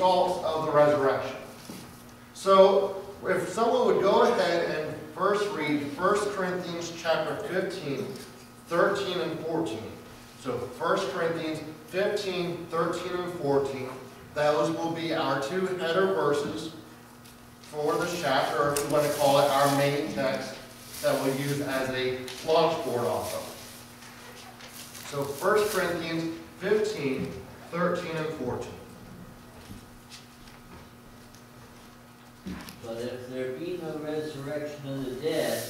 Results of the Resurrection. So if someone would go ahead and first read 1 Corinthians chapter 15, 13 and 14. So 1 Corinthians 15, 13 and 14. Those will be our two header verses for this chapter, or if you want to call it our main text that we'll use as a launch board also. So 1 Corinthians 15, 13 and 14. But if there be no resurrection of the dead,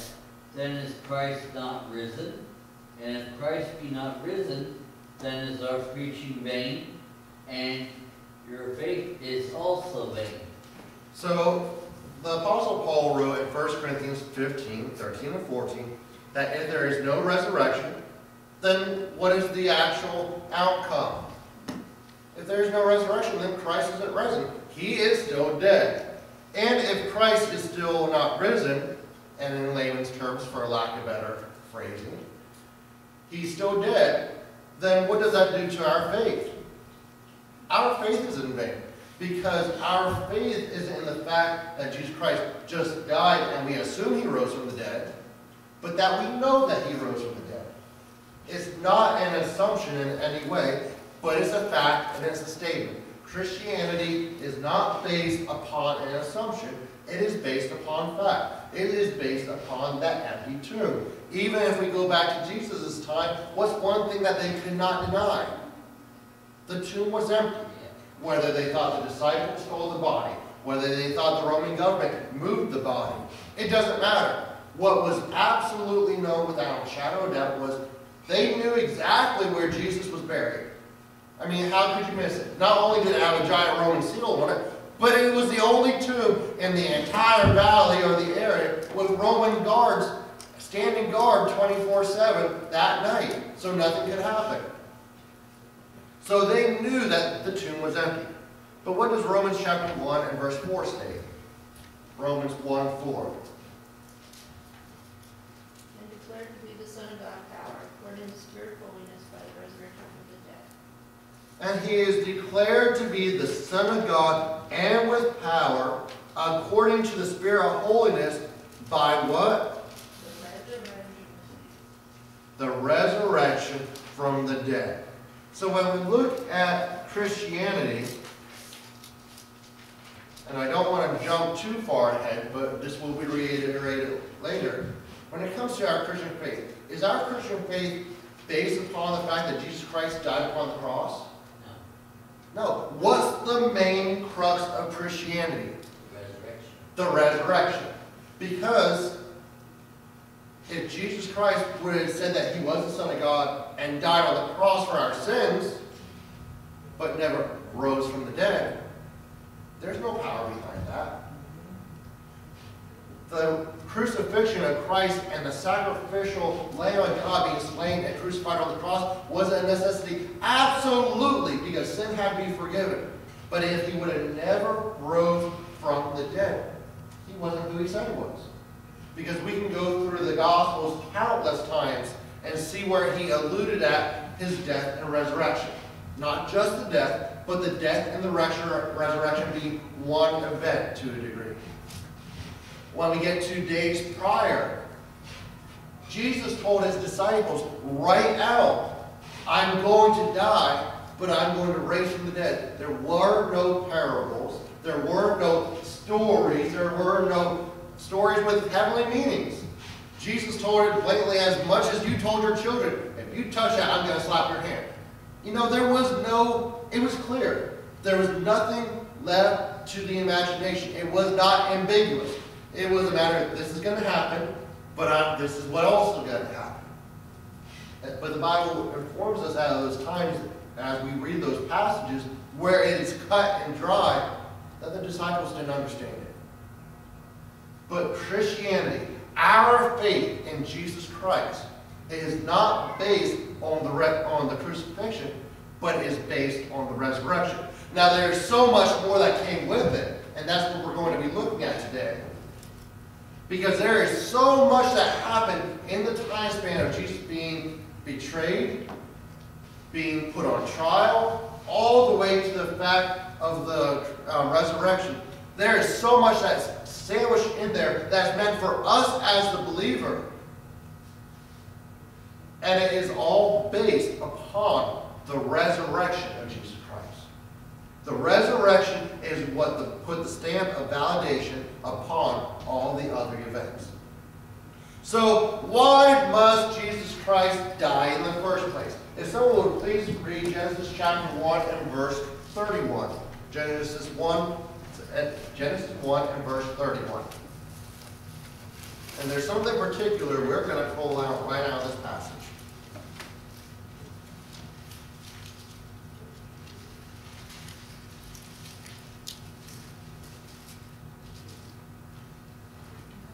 then is Christ not risen? And if Christ be not risen, then is our preaching vain, and your faith is also vain. So the Apostle Paul wrote in 1 Corinthians 15, 13 and 14, that if there is no resurrection, then what is the actual outcome? If there is no resurrection, then Christ isn't risen. He is still dead. And if Christ is still not risen, and in layman's terms, for lack of better phrasing, he's still dead, then what does that do to our faith? Our faith is in vain. Because our faith isn't in the fact that Jesus Christ just died and we assume he rose from the dead, but that we know that he rose from the dead. It's not an assumption in any way, but it's a fact and it's a statement. Christianity is not based upon an assumption. It is based upon fact. It is based upon that empty tomb. Even if we go back to Jesus' time, what's one thing that they could not deny? The tomb was empty. Whether they thought the disciples stole the body, whether they thought the Roman government moved the body, it doesn't matter. What was absolutely known without a shadow of doubt was they knew exactly where Jesus was buried. I mean, how could you miss it? Not only did it have a giant Roman seal on it, but it was the only tomb in the entire valley or the area with Roman guards standing guard 24-7 that night, so nothing could happen. So they knew that the tomb was empty. But what does Romans chapter 1 and verse 4 state? Romans 1, 4. and declared to be the Son of God power, according to the Spirit of holiness by the resurrection of the dead. And he is declared to be the Son of God and with power, according to the Spirit of holiness, by what? The resurrection. From the dead. So when we look at Christianity, and I don't want to jump too far ahead, but this will be reiterated later. When it comes to our Christian faith, is our Christian faith based upon the fact that Jesus Christ died upon the cross? No. What's the main crux of Christianity? resurrection. The resurrection. Because if Jesus Christ would have said that he was the Son of God and died on the cross for our sins, but never rose from the dead, there's no power behind that. The crucifixion of Christ and the sacrificial Lamb of God being slain and crucified on the cross was a necessity, absolutely, because sin had to be forgiven. But if he would have never rose from the dead, he wasn't who he said he was. Because we can go through the Gospels countless times and see where he alluded at his death and resurrection. Not just the death, but the death and the resurrection being one event to a degree. When we get to days prior, Jesus told his disciples right out I'm going to die, but I'm going to raise from the dead. There were no parables. There were no stories. There were no stories with heavenly meanings. Jesus told it blatantly as much as you told your children. If you touch that, I'm going to slap your hand. You know, there was no, it was clear. There was nothing left to the imagination. It was not ambiguous. It was a matter of this is going to happen, but I, this is what also going to happen. But the Bible informs us at those times, as we read those passages, where it is cut and dry, that the disciples didn't understand it. But Christianity, our faith in Jesus Christ, is not based on the, on the crucifixion, but is based on the resurrection. Now, there's so much more that came with it, and that's what we're going to be looking at today. Because there is so much that happened in the time span of Jesus being betrayed, being put on trial, all the way to the fact of the um, resurrection. There is so much that's sandwiched in there that's meant for us as the believer. And it is all based upon the resurrection of Jesus Christ. The resurrection is what the, put the stamp of validation upon all the other events. So, why must Jesus Christ die in the first place? If someone would please read Genesis chapter 1 and verse 31. Genesis 1, uh, Genesis 1 and verse 31. And there's something particular we're going to pull out right out of this passage.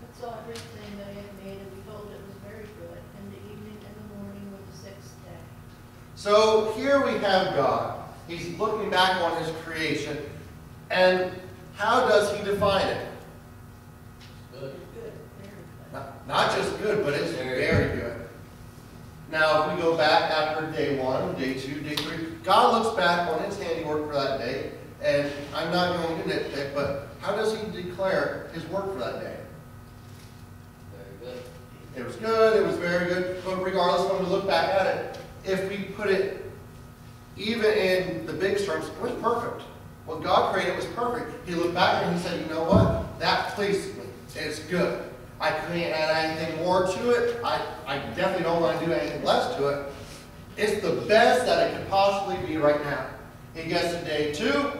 God saw everything that he had made, and behold, it was very good, and the evening and the morning were the sixth day. So here we have God. He's looking back on his creation. And how does he define it? Good. Good, very good. Not, not just good, but it's Very very good. Now, if we go back after day one, day two, day three, God looks back on his handiwork for that day. And I'm not going to nitpick, but how does he declare his work for that day? Very good. It was good, it was very good, but regardless, when we look back at it, if we put it even in the big terms, it was perfect. What God created was perfect. He looked back and he said, you know what? That pleased me. It's good. I couldn't add anything more to it. I, I definitely don't want to do anything less to it. It's the best that it could possibly be right now. He gets to day two,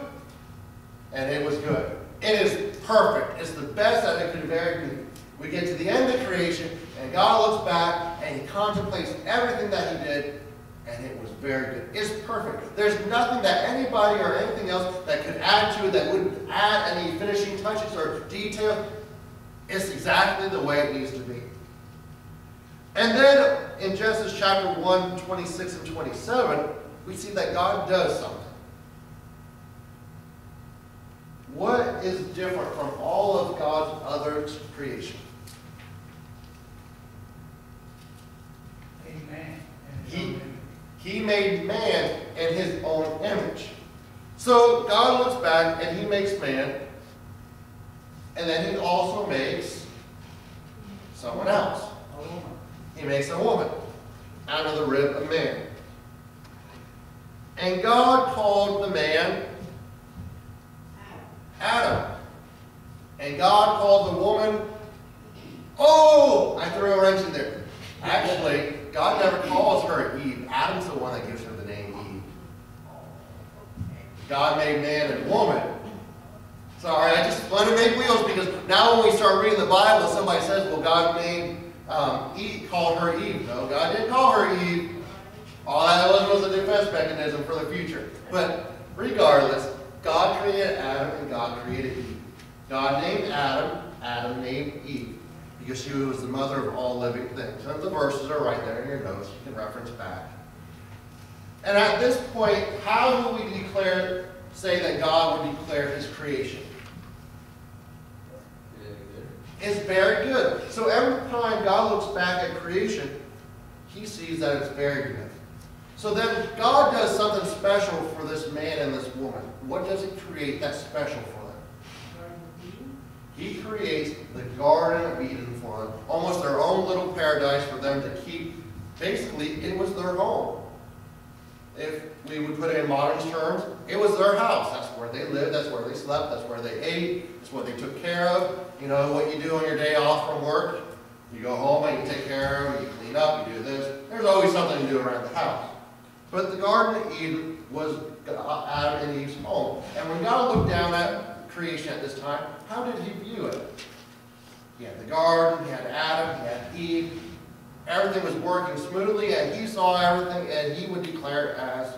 and it was good. It is perfect. It's the best that it could ever be. We get to the end of creation, and God looks back, and he contemplates everything that he did, and it was very good. It's perfect. There's nothing that anybody or anything else that could add to it that wouldn't add any finishing touches or detail. It's exactly the way it needs to be. And then in Genesis chapter 1, 26 and 27, we see that God does something. What is different from all of God's other creation? Amen. He, he made man in his own image. So God looks back and he makes man, and then he also makes someone else. He makes a woman out of the rib of man. And God called the man Adam. And God called the woman, oh, I threw a wrench in there. Actually, God never calls her Eve. Adam's the one that gives her the name Eve. God made man and woman. Sorry, I just want to make wheels because now when we start reading the Bible, somebody says, well, God made um, Eve, called her Eve. No, God didn't call her Eve. All that was was a defense mechanism for the future. But regardless, God created Adam and God created Eve. God named Adam, Adam named Eve, because she was the mother of all living things. And the verses are right there in your notes. You can reference back. And at this point, how do we declare, say that God would declare his creation? It's very good. So every time God looks back at creation, he sees that it's very good. So then God does something special for this man and this woman. What does he create that's special for them? Garden of Eden. He creates the Garden of Eden for them, almost their own little paradise for them to keep. Basically, it was their home. if we would put it in modern terms, it was their house. That's where they lived, that's where they slept, that's where they ate, that's what they took care of. You know, what you do on your day off from work, you go home and you take care of, them, you clean up, you do this. There's always something to do around the house. But the Garden of Eden was uh, Adam and Eve's home. And when God looked down at creation at this time, how did he view it? He had the garden, he had Adam, he had Eve. Everything was working smoothly, and he saw everything, and he would declare it as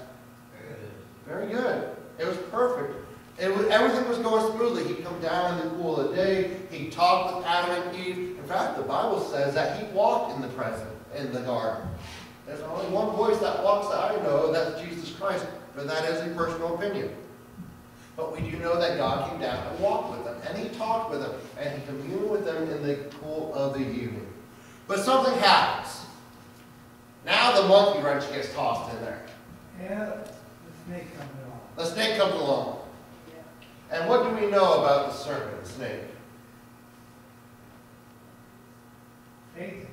very good. It was perfect. It was, everything was going smoothly. He'd come down in the cool of the day. He talked with Adam and Eve. In fact, the Bible says that he walked in the present in the garden. There's only one voice that walks that I know, that's Jesus Christ, but that is a personal opinion. But we do know that God came down and walked with them, and he talked with them, and he communed with them in the cool of the evening. But something happens. Now the monkey wrench gets tossed in there. Yeah, the snake comes along. The snake comes along. Yeah. And what do we know about the serpent, the snake? Satan.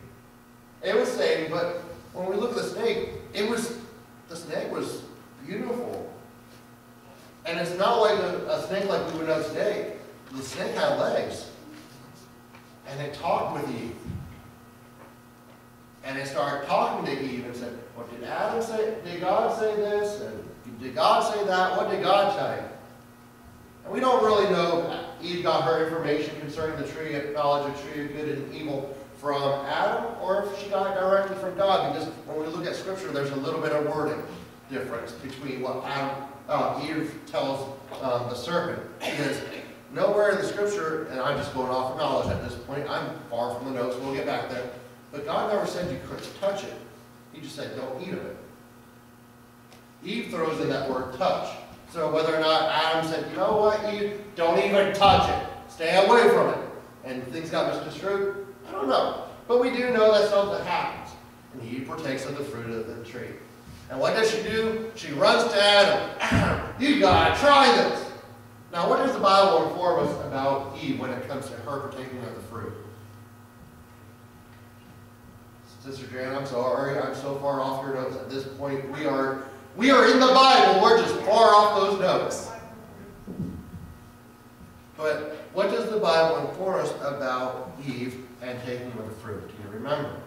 It was Satan, but when we look at the snake, it was, the snake was beautiful. And it's not like a, a snake like we would know today. The snake had legs. And it talked with Eve. And it started talking to Eve and said, What did Adam say? Did God say this? And did God say that? What did God you? And we don't really know Eve got her information concerning the tree of knowledge of tree of good and evil from Adam, or if she got it directly from God, because when we look at Scripture, there's a little bit of wording difference between what Adam, uh, Eve tells um, the serpent. Because nowhere in the Scripture, and I'm just going off of knowledge at this point, I'm far from the notes, we'll get back there, but God never said you couldn't touch it. He just said, don't eat of it. Eve throws in that word touch. So whether or not Adam said, you know what, Eve, don't even touch it. Stay away from it. And things got misconstrued, I don't know. But we do know that something happens. And Eve partakes of the fruit of the tree. And what does she do? She runs to Adam. Adam, you gotta try this. Now, what does the Bible inform us about Eve when it comes to her partaking of the fruit? Sister Jan, I'm sorry, I'm so far off your notes at this point. We are we are in the Bible, we're just far off those notes. But what does the Bible inform us about Eve and taking of the fruit? Do you remember?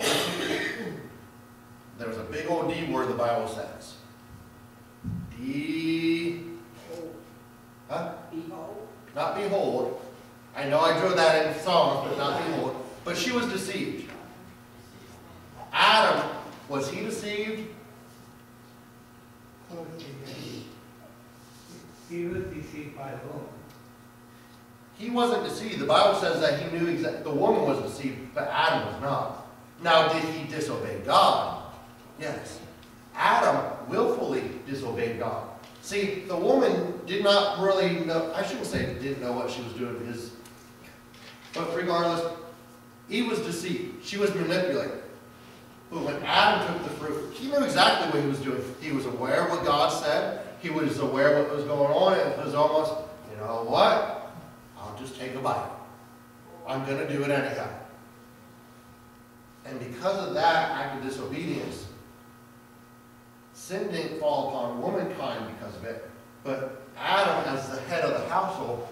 There's a big old D word the Bible says. D. Huh? Behold, Not behold. I know I drew that in Psalms, but not behold. But she was deceived. Adam, was he deceived? He was deceived by the woman. He wasn't deceived. The Bible says that he knew exactly, the woman was deceived, but Adam was not. Now, did he disobey God? Yes. Adam willfully disobeyed God. See, the woman did not really know, I shouldn't say didn't know what she was doing because, but regardless, he was deceived. She was manipulated. But when Adam took the fruit, he knew exactly what he was doing. He was aware of what God said. He was aware of what was going on. It was almost, you know what? I'll just take a bite. I'm going to do it anyhow. And because of that act of disobedience, sin didn't fall upon womankind because of it, but Adam, as the head of the household,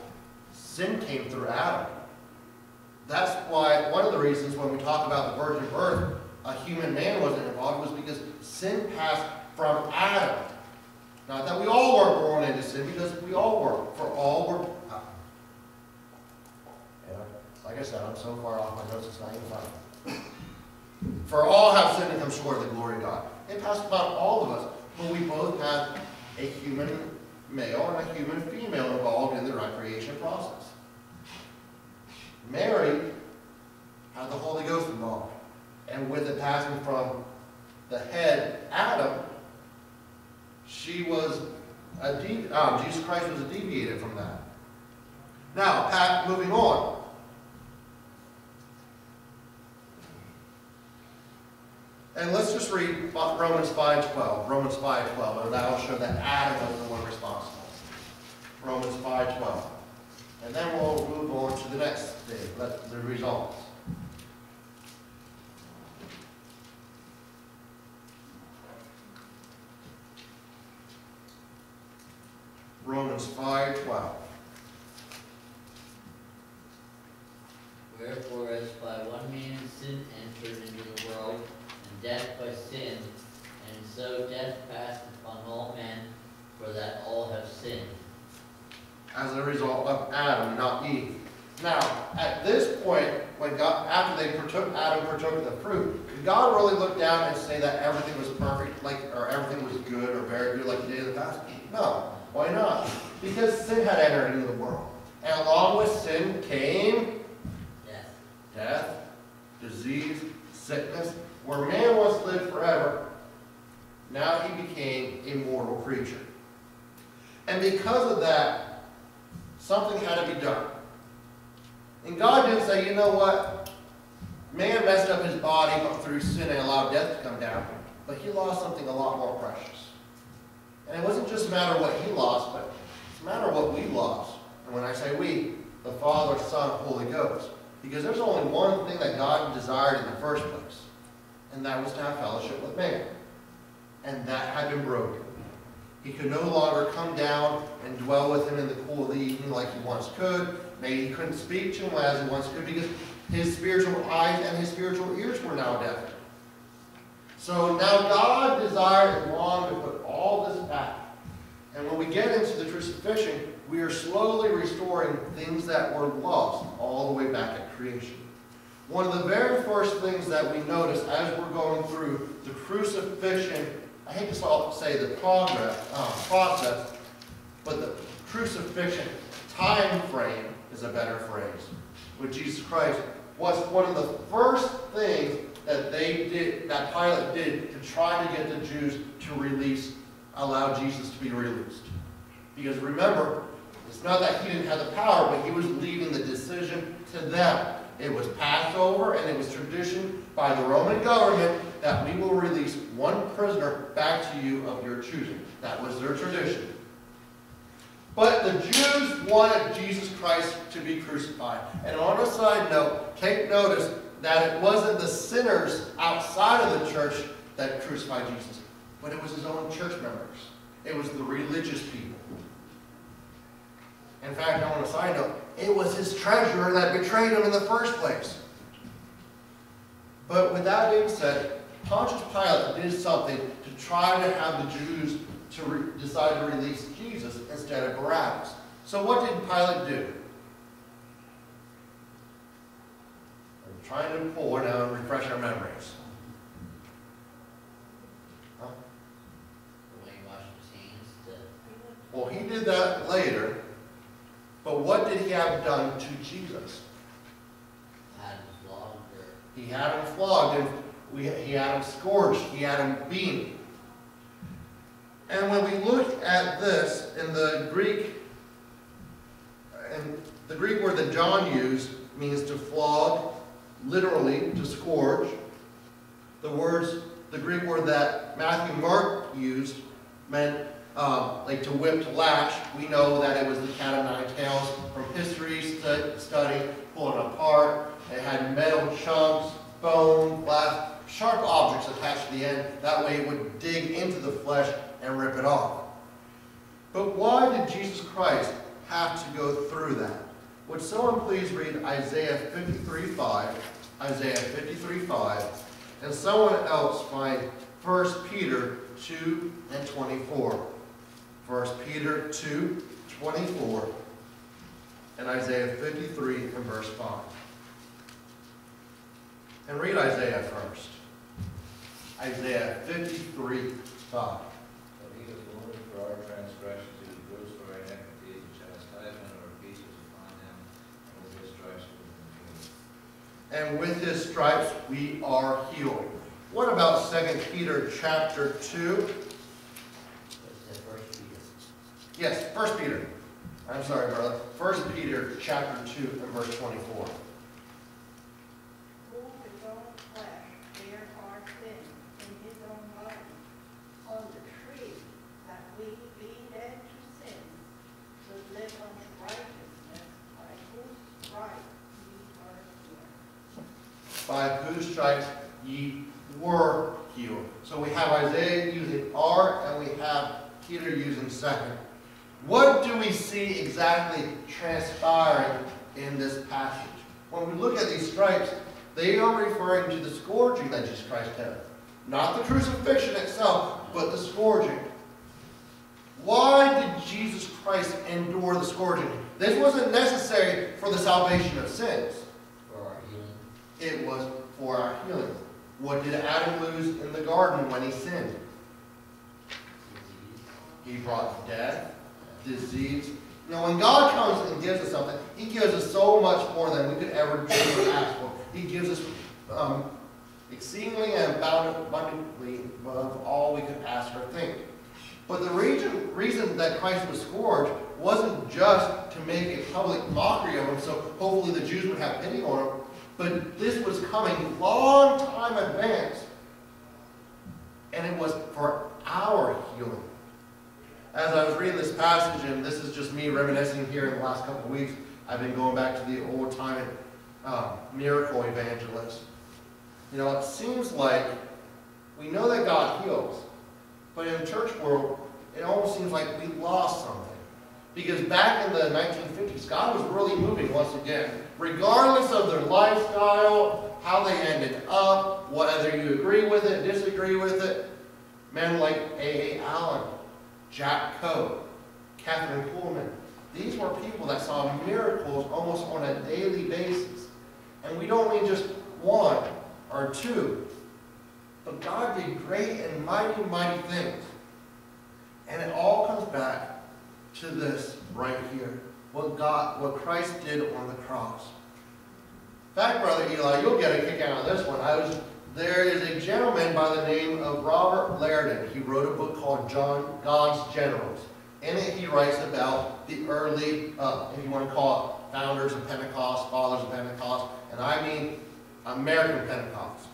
sin came through Adam. That's why, one of the reasons when we talk about the virgin birth, a human man wasn't involved was because sin passed from Adam. Not that we all were born into sin, because we all were, for all were. uh, yeah, like I said, I'm so far off my notes, it's not even funny. For all have sinned and come short of the glory of God. It passed upon all of us, but we both had a human male and a human female involved in the recreation process. Mary had the Holy Ghost involved. And with it passing from the head, Adam, she was a de- um, Jesus Christ was deviated from that. Now, Pat, moving on. And let's just read Romans 5.12. Romans 5.12, and I will show that Adam was the one responsible. Romans 5.12. And then we'll move on to the next thing, the results. Romans 5.12. Wherefore, as by one man sin entered into the world, death by sin, and so death passed upon all men, for that all have sinned. as a result of Adam, not Eve. Now, at this point, when God, after they partook, Adam partook of the fruit, could God really look down and say that everything was perfect, like, or everything was good or very good like he did in the past? No. Why not? Because sin had entered into the world. And along with sin came Death. death, disease, sickness, where man once lived forever, now he became a mortal creature. And because of that, something had to be done. And God didn't say, you know what? Man messed up his body through sin and allowed death to come down, but he lost something a lot more precious. And it wasn't just a matter of what he lost, but it's a matter of what we lost. And when I say we, the Father, Son, and Holy Ghost. Because there's only one thing that God desired in the first place, and that was to have fellowship with man. And that had been broken. He could no longer come down and dwell with him in the cool of the evening like he once could. Maybe he couldn't speak to him as he once could because his spiritual eyes and his spiritual ears were now deafened. So now God desired and longed to put all this back. And when we get into the crucifixion, we are slowly restoring things that were lost all the way back at creation. One of the very first things that we notice as we're going through the crucifixion, I hate to say the progress, uh, process, but the crucifixion time frame is a better phrase. With Jesus Christ was one of the first things that they did, that Pilate did to try to get the Jews to release, allow Jesus to be released. Because remember, it's not that he didn't have the power, but he was leaving the decision to them. It was passed over and it was tradition by the Roman government that we will release one prisoner back to you of your choosing. That was their tradition. But the Jews wanted Jesus Christ to be crucified. And on a side note, take notice that it wasn't the sinners outside of the church that crucified Jesus, but it was his own church members. It was the religious people. In fact, on a side note, it was his treasurer that betrayed him in the first place. But with that being said, Pontius Pilate did something to try to have the Jews to decide to release Jesus instead of Barabbas. So what did Pilate do? I'm trying to pull now and refresh our memories. Huh? The way he washed his hands to, Well, he did that later, but what did he have done to Jesus? had him flogged He had him flogged, and we, he had him scourged, he had him beaten. And when we look at this in the Greek, and the Greek word that John used means to flog, literally to scourge. The words, the Greek word that Matthew Mark used meant um, like to whip, to lash. We know that it was the cat of nine tails from history stu- study, pulling apart. It had metal chunks, bone, glass, sharp objects attached to the end. That way it would dig into the flesh and rip it off. But why did Jesus Christ have to go through that? Would someone please read Isaiah 53:5, Isaiah 53:5, and someone else find 1 Peter 2 and 24. 1 Peter 2, 24, and Isaiah 53 and verse 5. And read Isaiah first. Isaiah 53, 5. But he was wounded for our transgressions, he was bruised for our iniquities, the chastisement of our peace was upon him, and with his stripes we have been healed. And with his stripes we are healed. What about 2 Peter chapter 2? what's that first Peter? Yes, 1 Peter. I'm sorry, brother. 1 Peter chapter 2 and verse 24. who his own flesh bare our sins in his own body on the tree, that we, being dead to sin, should live unto righteousness, by whose stripes ye. By whose stripes ye were healed. So we have Isaiah using are and we have Peter using second. What do we see exactly transpiring in this passage? When we look at these stripes, they are referring to the scourging that Jesus Christ had. Not the crucifixion itself, but the scourging. Why did Jesus Christ endure the scourging? This wasn't necessary for the salvation of sins. For our healing. It was for our healing. What did Adam lose in the garden when he sinned? He brought death, disease. You know, when God comes and gives us something, He gives us so much more than we could ever dream or ask for. He gives us um, exceedingly and abundantly above all we could ask or think. But the reason, reason that Christ was scourged wasn't just to make a public mockery of him, so hopefully the Jews would have pity on him, but this was coming long time advance. And it was for our healing. As I was reading this passage, and this is just me reminiscing here in the last couple of weeks, I've been going back to the old time uh, miracle evangelist. You know, it seems like we know that God heals, but in the church world, it almost seems like we lost something. Because back in the 1950s, God was really moving once again. Regardless of their lifestyle, how they ended up, whether you agree with it, disagree with it, men like A.A. Allen, Jack Coe, Kathryn Kuhlman, these were people that saw miracles almost on a daily basis. And we don't mean just one or two, but God did great and mighty, mighty things. And it all comes back to this right here. What God, what Christ did on the cross. In fact, Brother Eli, you'll get a kick out of this one. I was there is a gentleman by the name of Robert Liardon. He wrote a book called John God's Generals. In it, he writes about the early, uh, if you want to call it, founders of Pentecost, fathers of Pentecost, and I mean American Pentecost.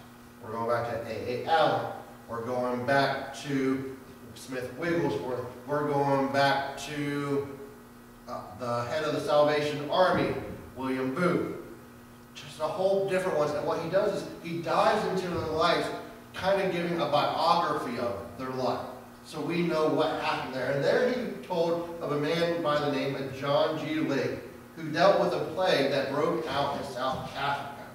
We're going back to A.A. Allen. We're going back to Smith Wigglesworth. We're going back to uh, the head of the Salvation Army, William Booth. A whole different ones. And what he does is he dives into their lives, kind of giving a biography of their life. So we know what happened there. And there he told of a man by the name of John G. Lake, who dealt with a plague that broke out in South Africa.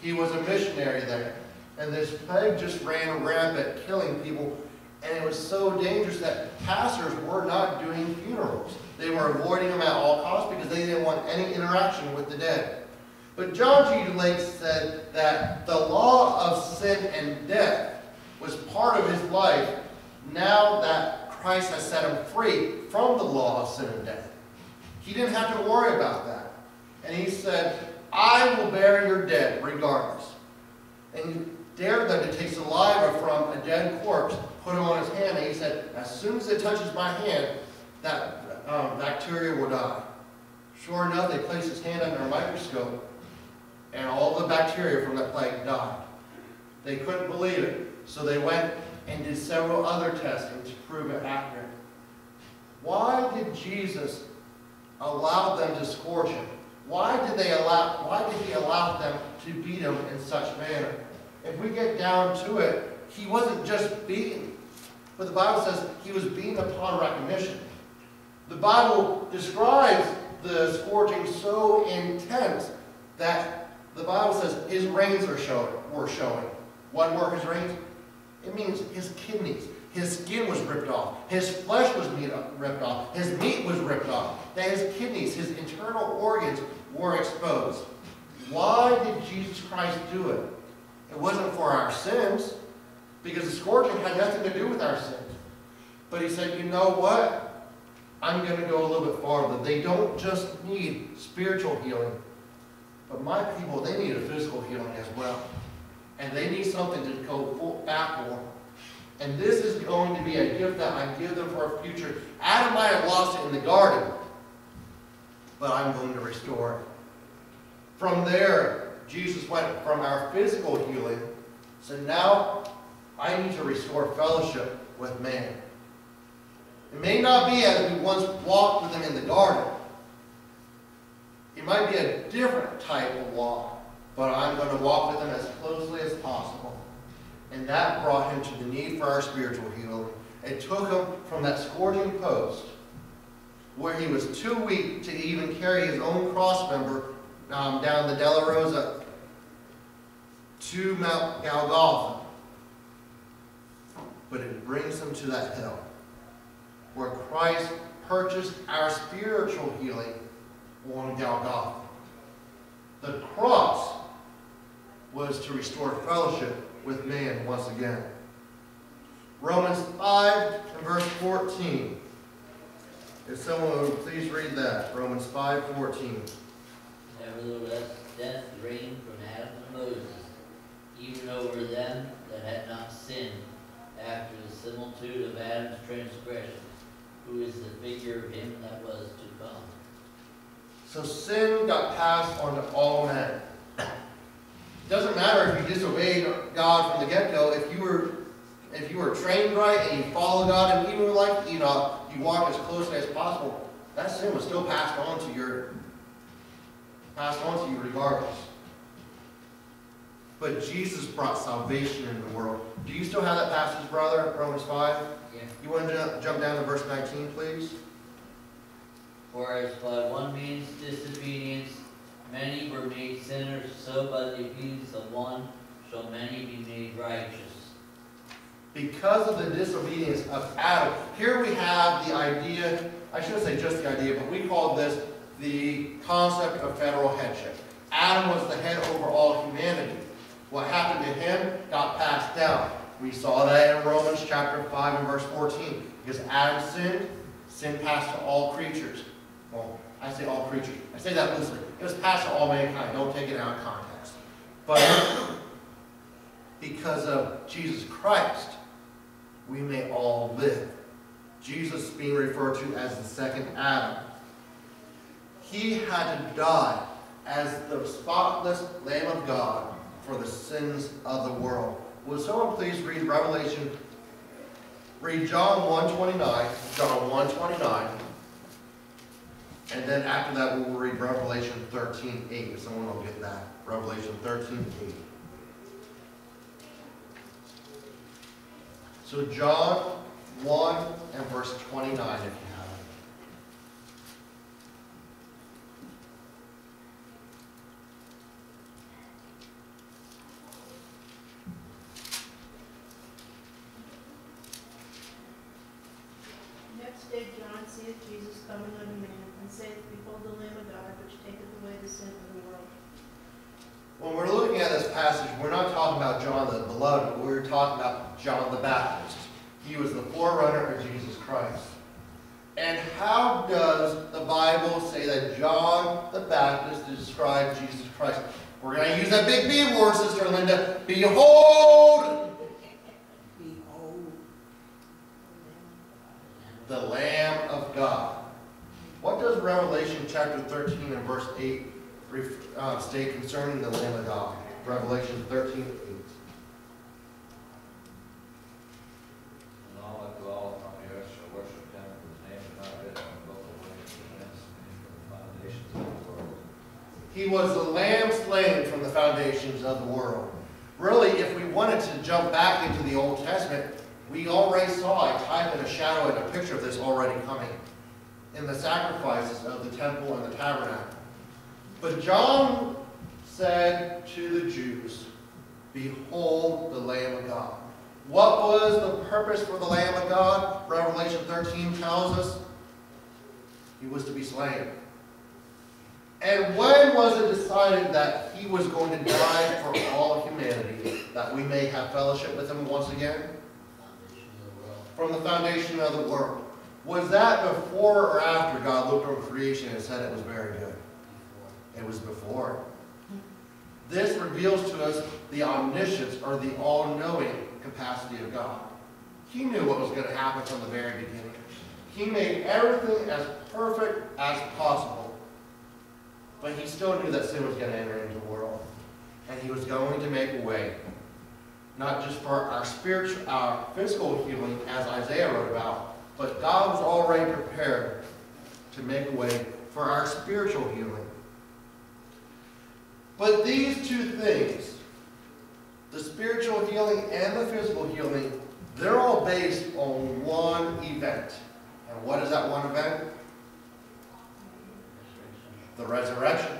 He was a missionary there. And this plague just ran rampant, killing people. And it was so dangerous that pastors were not doing funerals. They were avoiding them at all costs because they didn't want any interaction with the dead. But John G. Lake said that the law of sin and death was part of his life now that Christ has set him free from the law of sin and death. He didn't have to worry about that. And he said, I will bury your dead regardless. And he dared them to take saliva from a dead corpse, put it on his hand, and he said, as soon as it touches my hand, that um, bacteria will die. Sure enough, they placed his hand under a microscope, and all the bacteria from the plague died. They couldn't believe it, so they went and did several other testing to prove it accurate. Why did Jesus allow them to scourge him? Why did they allow, why did he allow them to beat him in such manner? If we get down to it, he wasn't just beaten, but the Bible says he was beaten upon recognition. The Bible describes the scourging so intense that the Bible says his reins are showing, were showing. What were his reins? It means his kidneys, his skin was ripped off, his flesh was ripped off, his meat was ripped off, that his kidneys, his internal organs were exposed. Why did Jesus Christ do it? It wasn't for our sins, because the scourging had nothing to do with our sins. But he said, you know what? I'm going to go a little bit farther. They don't just need spiritual healing, but my people, they need a physical healing as well. And they need something to go back for. And this is going to be a gift that I give them for a future. Adam might have lost it in the garden, but I'm going to restore it. From there, Jesus went from our physical healing, so now I need to restore fellowship with man. It may not be as we once walked with him in the garden. It might be a different type of walk, but I'm going to walk with him as closely as possible. And that brought him to the need for our spiritual healing. It took him from that scourging post where he was too weak to even carry his own cross member um, down the Dolorosa to Mount Golgotha. But it brings him to that hill where Christ purchased our spiritual healing on Golgotha. The cross was to restore fellowship with man once again. Romans 5 and verse 14. If someone would please read that, Romans 5, 14. Nevertheless, death reigned from Adam to Moses, even over them that had not sinned, after the similitude of Adam's transgression, who is the figure of him that was to come. So sin got passed on to all men. It doesn't matter if you disobeyed God from the get-go, if you were if you were trained right and you followed God and even like Enoch, you walked as closely as possible, that sin was still passed on to your passed on to you regardless. But Jesus brought salvation into the world. Do you still have that passage, brother, Romans 5? Yeah. You want to jump- jump down to verse 19, please? For as by one man's disobedience many were made sinners, so by the obedience of one shall many be made righteous. because of the disobedience of Adam. Here we have the idea, I shouldn't say just the idea, but we call this the concept of federal headship. Adam was the head over all humanity. What happened to him got passed down. We saw that in Romans chapter 5 and verse 14. Because Adam sinned, sin passed to all creatures. Well, I say all creatures. I say that loosely. It was passed to all mankind. Don't take it out of context. But because of Jesus Christ, we may all live. Jesus being referred to as the second Adam. He had to die as the spotless Lamb of God for the sins of the world. Would someone please read Revelation, read John 1.29, John 1.29, and then after that we'll read Revelation 13.8, if someone will get that. Revelation 13.8. So John 1 and verse 29, if you have it. Next day John seeth Jesus coming unto man, and saith, Behold the Lamb of God, which taketh away the sin of the world. When we're looking at this passage, we're not talking about John the Beloved, we're talking about John the Baptist. He was the forerunner of Jesus Christ. And how does the Bible say that John the Baptist described Jesus Christ? We're going to use that big B word, Sister Linda. Behold Behold. the Lamb of God. What does Revelation chapter 13 and verse 8 ref- uh, state concerning the Lamb of God? Revelation 13, 8. And all that dwell upon the earth shall worship him, whose name is not written in the book of life of the foundations of the world. He was the lamb slain from the foundations of the world. Really, if we wanted to jump back into the Old Testament, we already saw a type and a shadow and a picture of this already coming in the sacrifices of the temple and the tabernacle. But John said to the Jews, Behold the Lamb of God. What was the purpose for the Lamb of God? Revelation 13 tells us he was to be slain. And when was it decided that he was going to die for all humanity, that we may have fellowship with him once again? From the foundation of the world. Was that before or after God looked on creation and said it was very good? It was before. This reveals to us the omniscience or the all-knowing capacity of God. He knew what was going to happen from the very beginning. He made everything as perfect as possible. But he still knew that sin was going to enter into the world. And he was going to make a way. Not just for our spiritual, our physical healing, as Isaiah wrote about, but God was already prepared to make a way for our spiritual healing. But these two things, the spiritual healing and the physical healing, they're all based on one event. And what is that one event? The resurrection.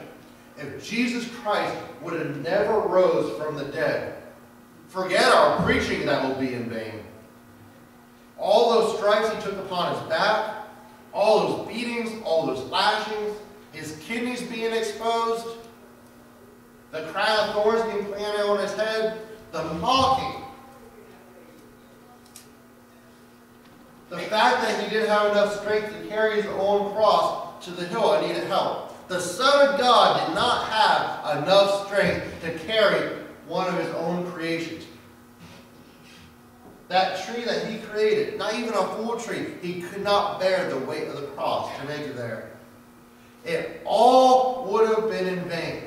If Jesus Christ would have never rose from the dead, forget our preaching that will be in vain. All those stripes he took upon his back, all those beatings, all those lashings, his kidneys being exposed, the crown of thorns being planted on his head, the mocking, the fact that he didn't have enough strength to carry his own cross to the hill and needed help. The Son of God did not have enough strength to carry one of his own creations. That tree that he created, not even a full tree, he could not bear the weight of the cross to make it there. It all would have been in vain.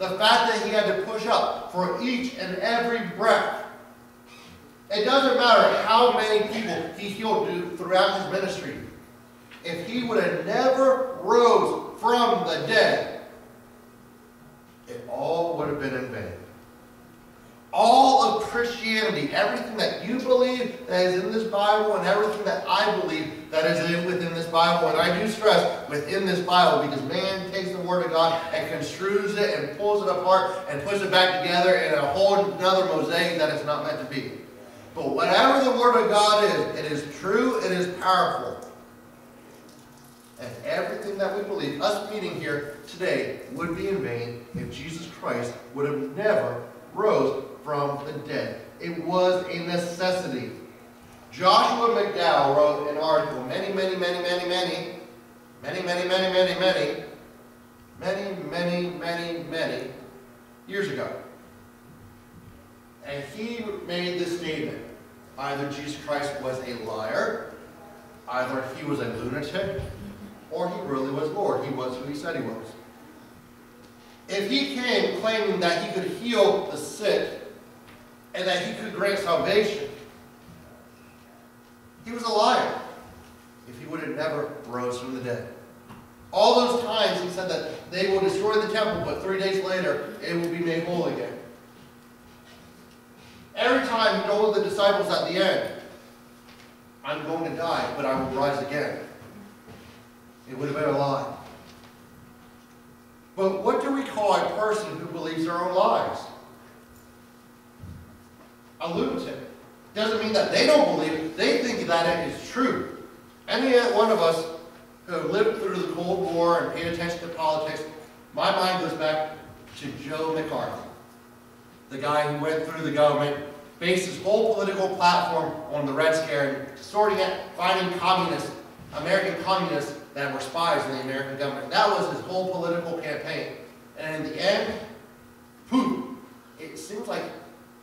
The fact that he had to push up for each and every breath. It doesn't matter how many people he healed throughout his ministry. If he would have never rose from the dead, it all would have been in vain. All of Christianity, everything that you believe that is in this Bible and everything that I believe that is in, within this Bible, and I do stress within this Bible because man takes the Word of God and construes it and pulls it apart and puts it back together in a whole another mosaic that it's not meant to be. But whatever the Word of God is, it is true, it is powerful. And everything that we believe, us meeting here today, would be in vain if Jesus Christ would have never rose from the dead. It was a necessity. Joshua McDowell wrote an article many, many, many, many, many, many, many, many, many, many, many, many, many, many years ago. And he made this statement. Either Jesus Christ was a liar, either he was a lunatic, or he really was Lord. He was who he said he was. If he came claiming that he could heal the sick and that he could grant salvation, he was a liar if he would have never rose from the dead. All those times he said that they will destroy the temple, but three days later it will be made whole again. Every time he told the disciples at the end, I'm going to die, but I will rise again. It would have been a lie. But what do we call a person who believes their own lies? A lunatic. Doesn't mean that they don't believe it. They think that it is true. Any one of us who lived through the Cold War and paid attention to politics, my mind goes back to Joe McCarthy, the guy who went through the government, based his whole political platform on the Red Scare, and sorting it, finding communists, American communists that were spies in the American government. That was his whole political campaign. And in the end, poof, it seems like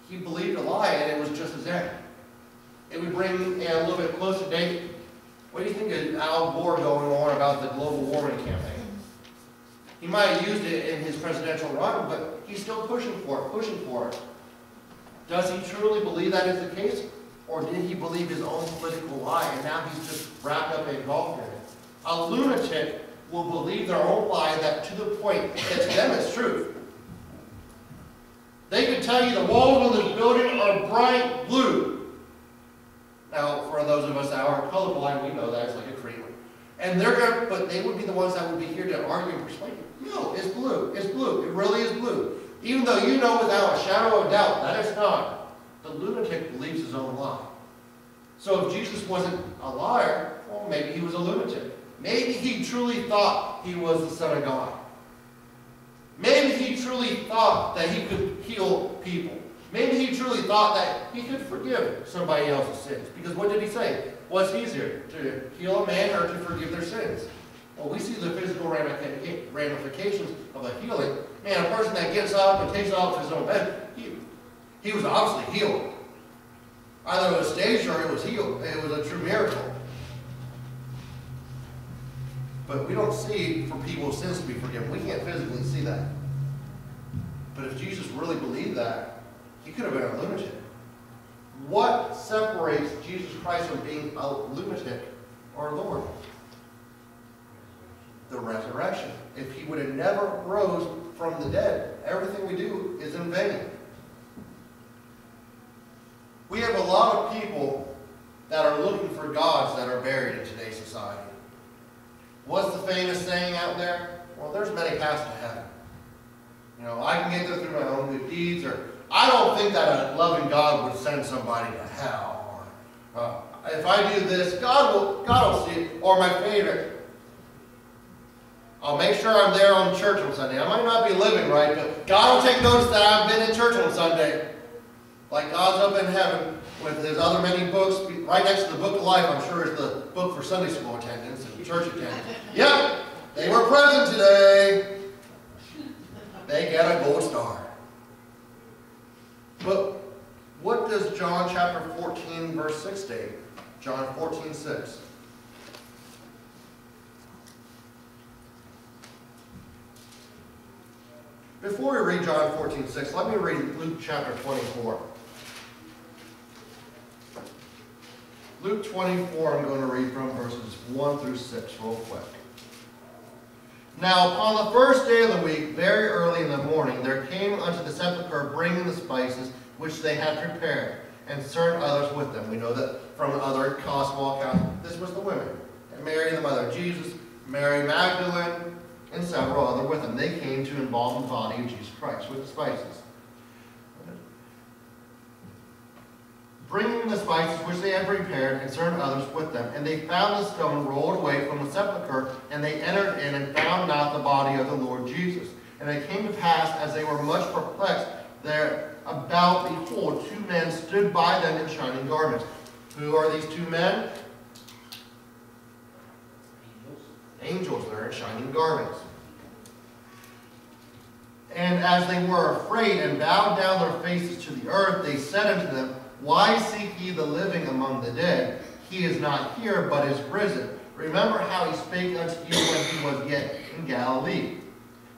he believed a lie and it was just as end. It would bring a little bit closer date. What do you think of Al Gore going on about the global warming campaign? He might have used it in his presidential run, but he's still pushing for it, pushing for it. Does he truly believe that is the case? Or did he believe his own political lie and now he's just wrapped up and involved in it? A lunatic will believe their own lie that to the point that to them it's truth. They could tell you the walls of this building are bright blue. Now, for those of us that are colorblind, we know that it's like a cream. And they're going to, but they would be the ones that would be here to argue and persuade you. No, it's blue. It's blue. It really is blue. Even though you know without a shadow of doubt that it's not. The lunatic believes his own lie. So if Jesus wasn't a liar, well, maybe he was a lunatic. Maybe he truly thought he was the Son of God. Maybe he truly thought that he could heal people. Maybe he truly thought that he could forgive somebody else's sins. Because what did he say? What's easier, to heal a man or to forgive their sins? Well, we see the physical ramifications of a healing. Man, a person that gets up and takes off his own bed, he, he was obviously healed. Either it was staged or it was healed. It was a true miracle. But we don't see for people's sins to be forgiven. We can't physically see that. But if Jesus really believed that, he could have been a lunatic. What separates Jesus Christ from being a lunatic or Lord? The resurrection. If he would have never rose from the dead, everything we do is in vain. We have a lot of people that are looking for gods that are buried in today's society. What's the famous saying out there? Well, there's many paths to heaven. You know, I can get there through my own good deeds, or I don't think that a loving God would send somebody to hell. Or uh, if I do this, God will God will see it. Or my favorite, I'll make sure I'm there on church on Sunday. I might not be living right, but God will take notice that I've been in church on Sunday. Like God's up in heaven with his other many books. Right next to the book of life, I'm sure is the book for Sunday school attendance church attendance. Yep, they were present today. They get a gold star. But what does John chapter 14, verse 6 state? John 14, 6. Before we read John 14, 6, let me read Luke chapter 24. Luke 24, I'm going to read from verses 1 through 6 real quick. Now, upon the first day of the week, very early in the morning, there came unto the sepulchre bringing the spices which they had prepared, and certain others with them. We know that from other gospel accounts, this was the women. And Mary, the mother of Jesus, Mary Magdalene, and several other with them. They came to embalm the body of Jesus Christ with the spices. Bringing the spices which they had prepared, and certain others with them. And they found the stone rolled away from the sepulchre, and they entered in and found not the body of the Lord Jesus. And it came to pass, as they were much perplexed there about, behold, two men stood by them in shining garments. Who are these two men? Angels, they're in shining garments. And as they were afraid and bowed down their faces to the earth, they said unto them, Why seek ye the living among the dead? He is not here, but is risen. Remember how he spake unto you when he was yet in Galilee,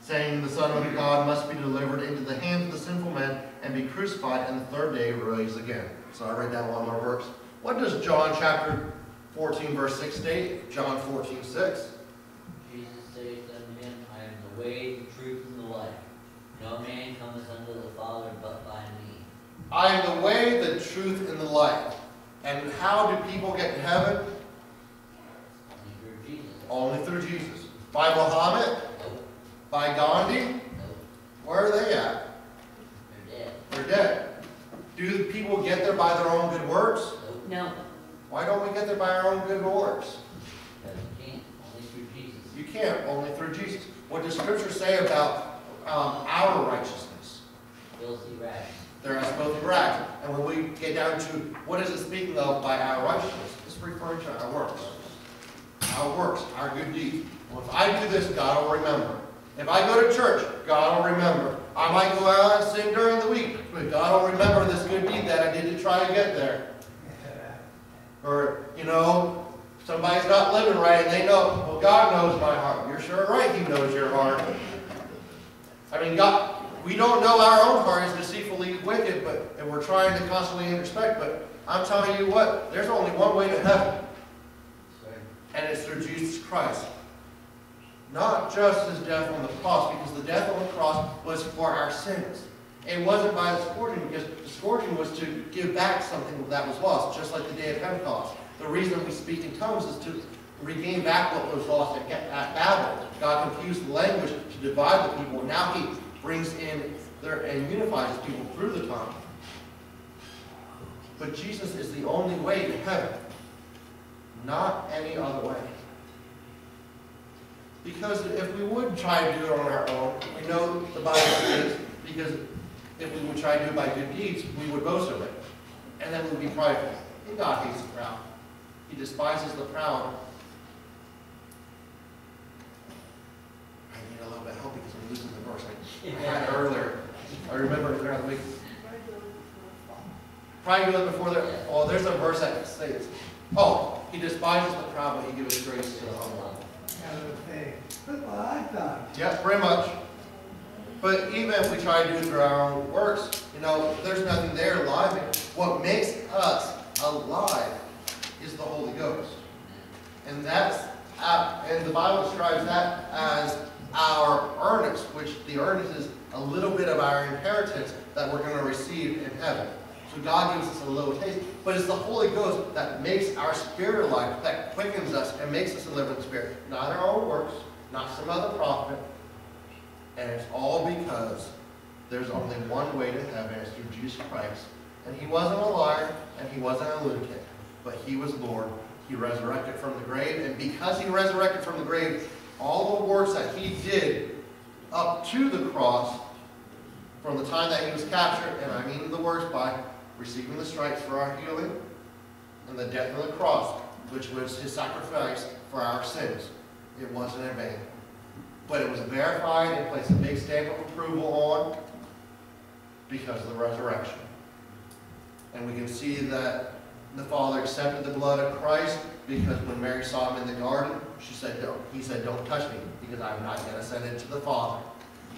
saying, The Son of God must be delivered into the hands of the sinful men and be crucified, and the third day rise again. So I read down one more verse. What does John chapter 14, verse 6 state? John 14, 6. Jesus saith unto him, I am the way, the truth, and the life. No man cometh unto the Father but by me. I am the way, the truth, and the life. And how do people get to heaven? Only through Jesus. Only through Jesus. By Muhammad? Nope, By Gandhi? nope, Where are they at? they're dead. They're dead. Do the people get there by their own good works? Nope, No, Why don't we get there by our own good works? because you can't, only through Jesus. You can't, only through Jesus. What does Scripture say about um, our righteousness? Filthy rags. They're both rags. And when we get down to what is it speaking of by our righteousness, it's referring to our works. Our works, our good deeds. Well, if I do this, God will remember. If I go to church, God will remember. I might go out and sin during the week, but God will remember this good deed that I did to try to get there. Or, you know, somebody's not living right and they know, well, God knows my heart. You're sure right, He knows your heart. I mean, God, we don't know our own heart is deceitfully wicked, but and we're trying to constantly introspect. But I'm telling you what, there's only one way to heaven, and it's through Jesus Christ. Not just his death on the cross, because the death on the cross was for our sins. It wasn't by the scourging, because the scourging was to give back something that was lost, just like the day of Pentecost. The reason we speak in tongues is to regain back what was lost at at Babel. God confused the language to divide the people. Now he brings in there and unifies people through the tongue. But Jesus is the only way to heaven, not any other way. Because if we would try to do it on our own, we know the Bible says, because if we would try to do it by good deeds, we would boast of it. And then we'd be prideful. And God hates the proud. He despises the proud. I need a little bit of help because I'm losing the verse. I had earlier. I remember it throughout the week. Probably before there. Oh, there's a verse that says, oh, he despises the proud, but he gives grace to the humble. Yeah, pretty much. But even if we try to do it through our own works, you know, there's nothing there alive. What makes us alive is the Holy Ghost. And that's, uh, and the Bible describes that as our earnest, which the earnest is a little bit of our inheritance that we're going to receive in heaven. So God gives us a little taste, but it's the Holy Ghost that makes our spirit alive, that quickens us and makes us a living spirit. Not our own works, not some other prophet. And it's all because there's only one way to heaven, it's through Jesus Christ. And he wasn't a liar, and he wasn't a lunatic, but he was Lord. He resurrected from the grave, and because he resurrected from the grave, all the works that he did up to the cross, from the time that he was captured, and I mean the works by receiving the stripes for our healing, and the death of the cross, which was his sacrifice for our sins. It wasn't in vain. But it was verified and placed a big stamp of approval on because of the resurrection. And we can see that the Father accepted the blood of Christ because when Mary saw him in the garden, she said, "Don't." He said, don't touch me because I'm not going to send it to the Father.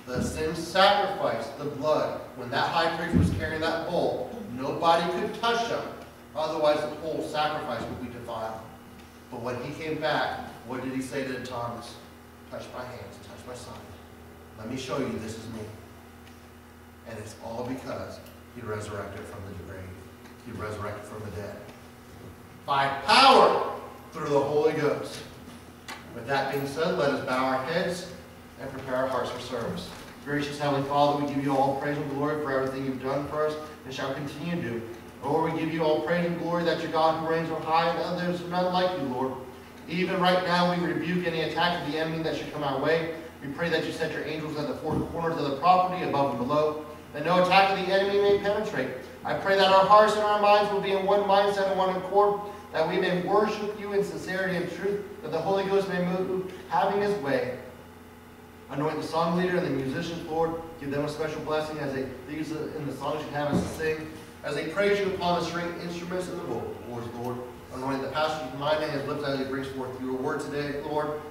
The sin sacrifice, the blood, when that high priest was carrying that bowl, nobody could touch him. Otherwise, the whole sacrifice would be defiled. But when he came back, what did he say to Thomas? Touch my hands, touch my side. Let me show you this is me. And it's all because he resurrected from the grave. He resurrected from the dead. By power through the Holy Ghost. With that being said, let us bow our heads and prepare our hearts for service. Gracious Heavenly Father, we give you all praise and glory for everything you've done for us and shall continue to do. Lord, we give you all praise and glory that you're God who reigns on high and there's not like you, Lord. Even right now, we rebuke any attack of the enemy that should come our way. We pray that you set your angels at the four corners of the property, above and below, that no attack of the enemy may penetrate. I pray that our hearts and our minds will be in one mindset and one accord, that we may worship you in sincerity and truth, that the Holy Ghost may move, having his way. Anoint the song leader and the musicians, Lord. Give them a special blessing as they these in the songs you have us to sing, as they praise you upon the string instruments and the cords, Lord. Anoint the pastor with my name as lips as he brings forth your word today, Lord.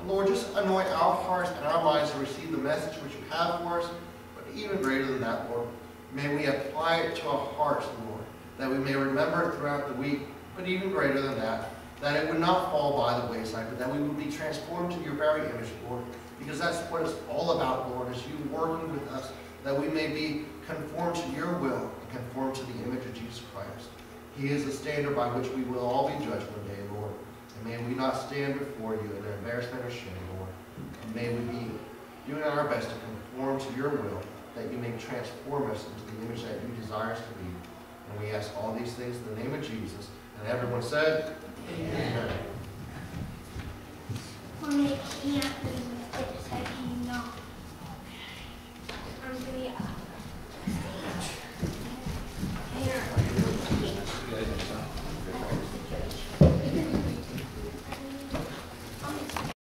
And Lord, just anoint our hearts and our minds to receive the message which you have for us. But even greater than that, Lord, may we apply it to our hearts, Lord, that we may remember it throughout the week. But even greater than that, that it would not fall by the wayside, but that we would be transformed to your very image, Lord. Because that's what it's all about, Lord, is you working with us, that we may be conformed to your will and conformed to the image of Jesus Christ. He is the standard by which we will all be judged one day, Lord. And may we not stand before you in embarrassment or shame, Lord. And may we be doing our best to conform to your will, that you may transform us into the image that you desire us to be. And we ask all these things in the name of Jesus. And everyone said, Amen. Amen. When can't. I'm going to be up. Here.